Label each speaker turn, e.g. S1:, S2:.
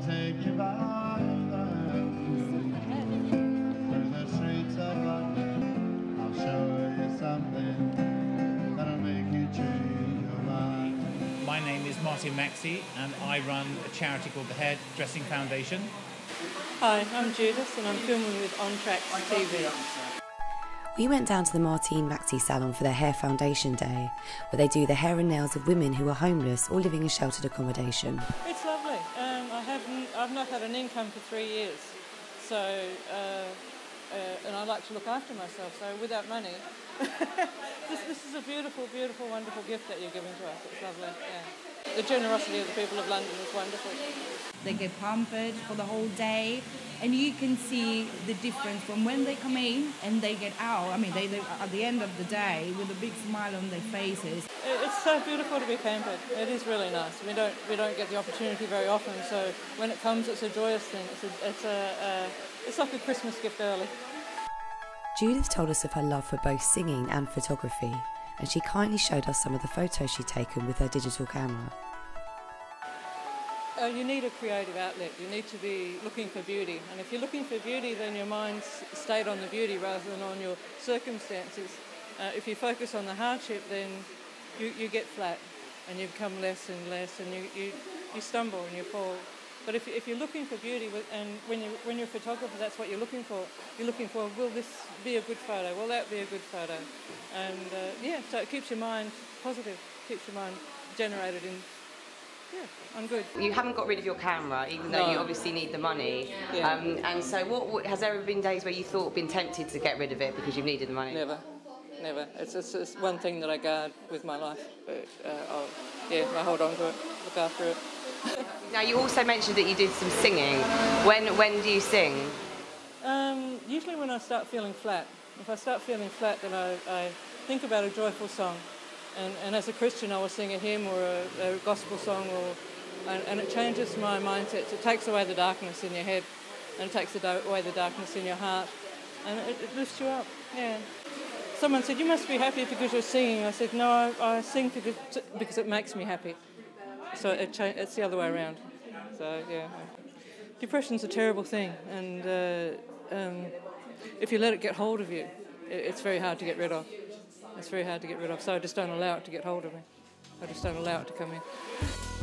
S1: to take you by the through the streets of London. I'll show you something that'll make you change your mind.
S2: My name is Martyn Maxey, and I run a charity called the Hairdressing Foundation.
S3: Hi, I'm Judith and I'm filming with On Tracks TV.
S4: We went down to the Martyn Maxey salon for their Hair Foundation Day, where they do the hair and nails of women who are homeless or living in sheltered accommodation.
S3: It's lovely. I've not had an income for three years, so uh, uh, and I like to look after myself. So without money, this, this is a beautiful, beautiful, wonderful gift that you're giving to us. It's lovely. Yeah. The generosity of the people of London is wonderful.
S5: They get pampered for the whole day, and you can see the difference from when they come in and they get out. I mean, they, they at the end of the day with a big smile on their faces.
S3: It's so beautiful to be pampered. It is really nice. We don't we don't get the opportunity very often. So when it comes, it's a joyous thing. It's a, it's a uh, it's like a Christmas gift early.
S4: Judith told us of her love for both singing and photography, and she kindly showed us some of the photos she'd taken with her digital camera.
S3: Uh, you need a creative outlet. You need to be looking for beauty. And if you're looking for beauty, then your mind's stayed on the beauty rather than on your circumstances. Uh, if you focus on the hardship, then you, you get flat and you become less and less and you, you, you stumble and you fall. But if, if you're looking for beauty, and when, you, when you're a photographer, that's what you're looking for. You're looking for, will this be a good photo? Will that be a good photo? And uh, yeah, so it keeps your mind positive, keeps your mind generated in, yeah, I'm good.
S6: You haven't got rid of your camera, even though
S3: No.
S6: you obviously need the money.
S3: Yeah.
S6: Um, and so, what, what has there ever been days where you thought, been tempted to get rid of it because you've needed the money?
S3: Never, never. It's, it's, it's one thing that I guard with my life. But, uh, yeah, I hold on to it, look after it.
S6: Now, you also mentioned that you did some singing. When when do you sing?
S3: Um, usually when I start feeling flat. If I start feeling flat, then I, I think about a joyful song. And, and as a Christian, I will sing a hymn or a, a gospel song, or, and, and it changes my mindset. It takes away the darkness in your head, and it takes away the darkness in your heart, and it, it lifts you up. Yeah. Someone said, "You must be happy because you're singing." I said, "No, I, I sing because because it makes me happy." So it cha- it's the other way around. So yeah. Depression's a terrible thing, and uh, um, if you let it get hold of you, i- it's very hard to get rid of. It's very hard to get rid of. So I just don't allow it to get hold of me. I just don't allow it to come in.